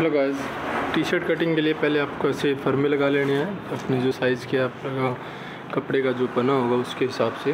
Hello guys T shirt cutting के लिए पहले आपको ऐसे फर्मे लगा लेने हैं। अपने जो साइज़ के आप कपड़े का जो बना होगा उसके हिसाब से।